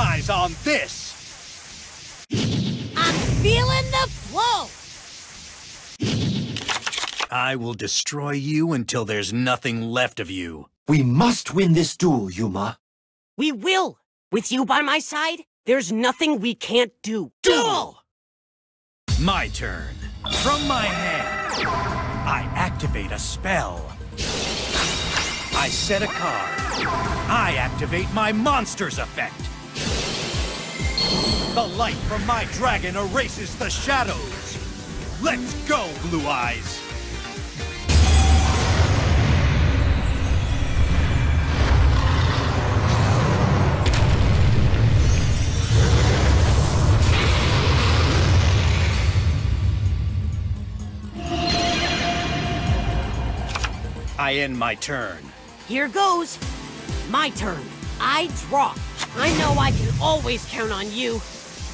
eyes on this! I'm feeling the flow! I will destroy you until there's nothing left of you. We must win this duel, Yuma. We will! With you by my side, there's nothing we can't do. Duel! My turn. From my hand, I activate a spell. I set a card. I activate my monster's effect. The light from my dragon erases the shadows. Let's go, Blue Eyes! I end my turn. Here goes. My turn. I draw. I know I can always count on you.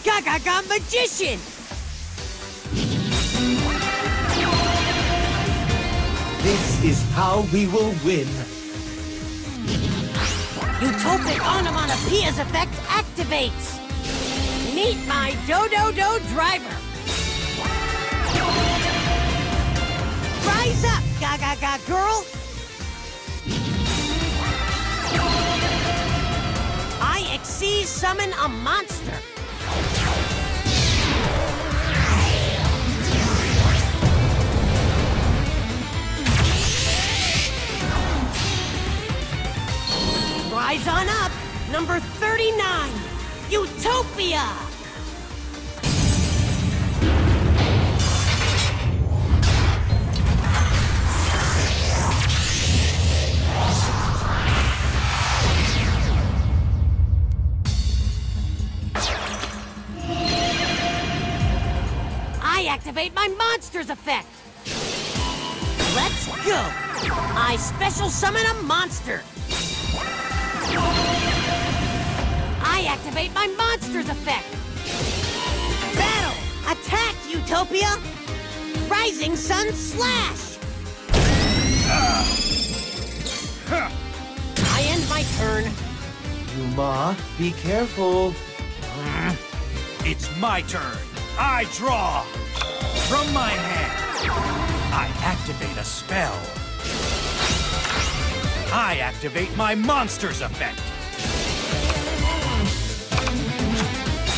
Gagaga Magician! This is how we will win. Utopic Onomatopoeia's effect activates. Meet my Dododo Driver. Rise up, Gagaga Girl! Xyz summon a monster. Rise on up, number 39, Utopia! Activate my monster's effect. Let's go! I special summon a monster. I activate my monster's effect. Battle! Attack, Utopia! Rising Sun Slash! I end my turn. Yuma, be careful. It's my turn. I draw. From my hand, I activate a spell. I activate my monster's effect.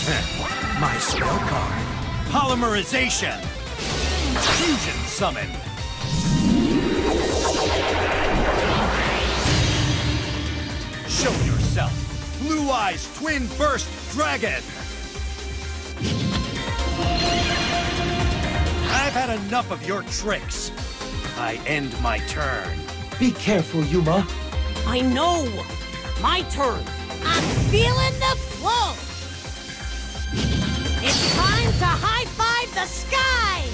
my spell card. Polymerization. Fusion summon. Show yourself. Blue Eyes Twin Burst Dragon. I've had enough of your tricks. I end my turn. Be careful, Yuma. I know. My turn. I'm feeling the flow. It's time to high five the sky.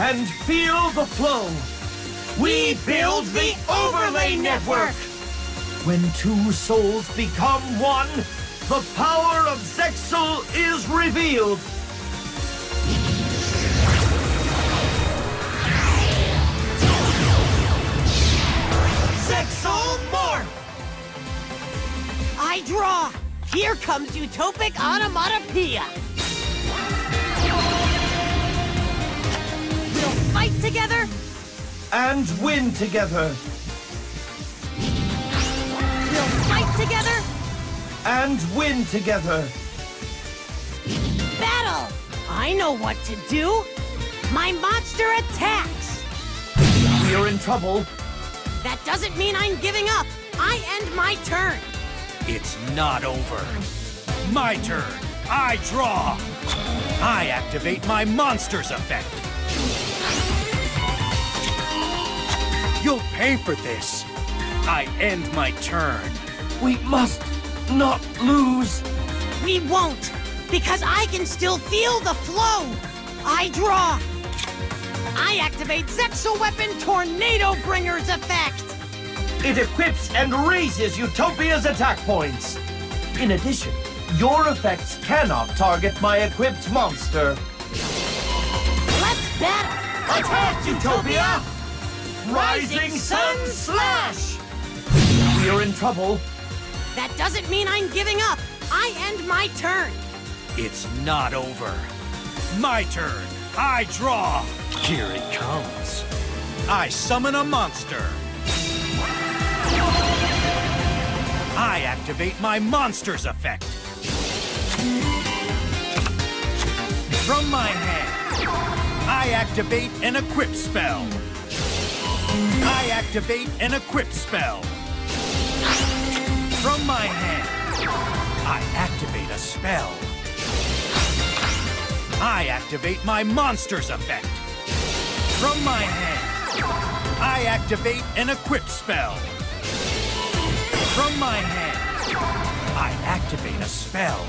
And feel the flow. We build the overlay network. When two souls become one, the power of Zexal is revealed. Here comes Utopic Onomatopoeia. We'll fight together. And win together. We'll fight together. And win together. Battle! I know what to do. My monster attacks. We are in trouble. That doesn't mean I'm giving up. I end my turn. It's not over. My turn. I draw. I activate my monster's effect. You'll pay for this. I end my turn. We must not lose. We won't, because I can still feel the flow. I draw. I activate Zexal Weapon Tornado Bringer's effect. It equips and raises Utopia's attack points. In addition, your effects cannot target my equipped monster. Let's battle. Attack, Utopia! Rising Sun Slash! We are in trouble. That doesn't mean I'm giving up. I end my turn. It's not over. My turn. I draw. Here it comes. I summon a monster. I activate my monster's effect. From my hand, I activate an equip spell. I activate an equip spell. From my hand, I activate a spell. I activate my monster's effect. From my hand, I activate an equip spell. From my hand, I activate a spell.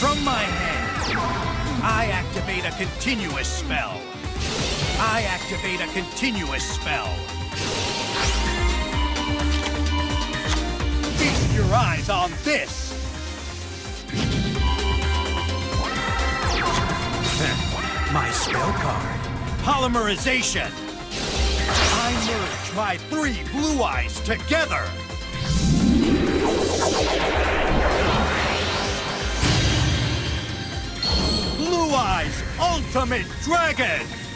From my hand, I activate a continuous spell. I activate a continuous spell. Feast your eyes on this! my spell card, Polymerization. I merge my three blue eyes together. Blue Eyes Ultimate Dragon!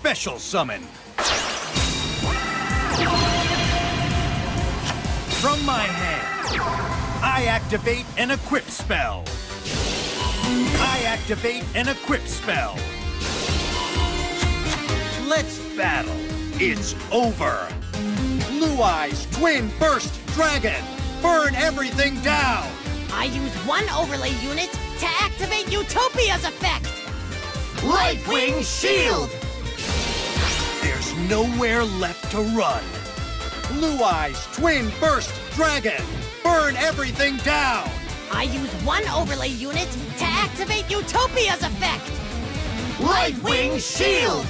Special summon. From my hand, I activate an equip spell. I activate an equip spell. Let's battle. It's over. Blue Eyes Twin Burst Dragon. Burn everything down. I use one overlay unit to activate Utopia's effect. Lightwing Shield! Nowhere left to run. Blue Eyes Twin Burst Dragon. Burn everything down. I use one overlay unit to activate Utopia's effect. Lightwing Shield!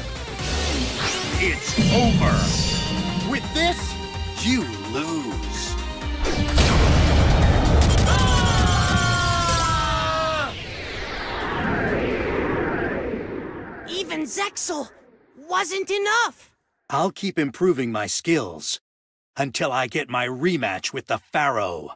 It's over. With this, you lose. Even Zexal wasn't enough. I'll keep improving my skills until I get my rematch with the Pharaoh.